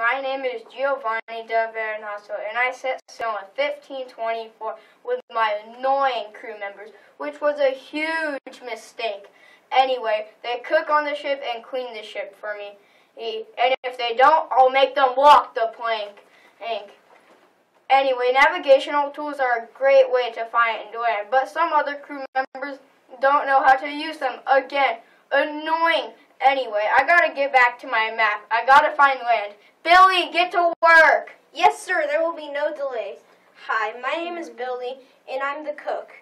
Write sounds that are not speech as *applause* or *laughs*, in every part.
My name is Giovanni Del Vernasso, and I set sail in 1524 with my annoying crew members, which was a huge mistake. Anyway, they cook on the ship and clean the ship for me. And if they don't, I'll make them walk the plank. Anyway, navigational tools are a great way to find and do it, but some other crew members don't know how to use them. Again, annoying. Anyway, I gotta get back to my map. I gotta find land. Billy, get to work! Yes, sir, there will be no delays. Hi, my name is Billy, and I'm the cook.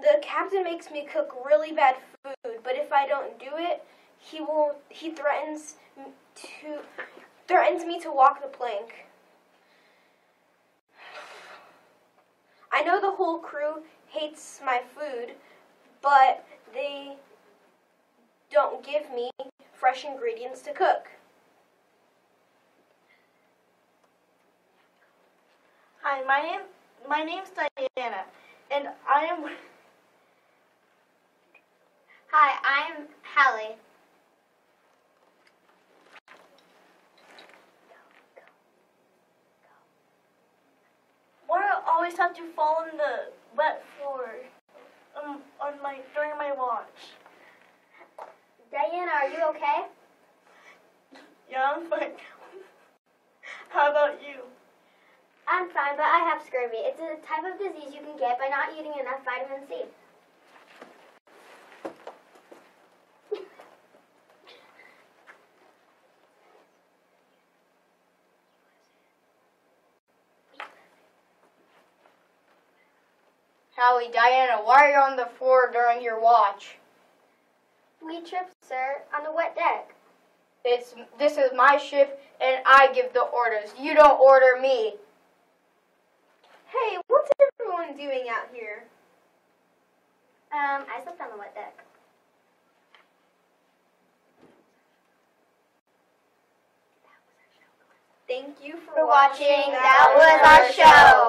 The captain makes me cook really bad food, but if I don't do it, he will he threatens to threatens me to walk the plank. I know the whole crew hates my food, but they don't give me fresh ingredients to cook. Hi, my name my name's Diana, and I am. *laughs* Hi, I'm Hallie. Why do I always have to fall on the wet floor um, on my during my watch? Diana, are you okay? Yeah, I'm fine. How about you? I'm fine, but I have scurvy. It's a type of disease you can get by not eating enough vitamin C. Hallie, Diana, why are you on the floor during your watch? We tripped, sir, on the wet deck. It's this is my ship and I give the orders. You don't order me. Hey, what's everyone doing out here? Um, I slept on the wet deck. Thank you for, For watching, that was our show.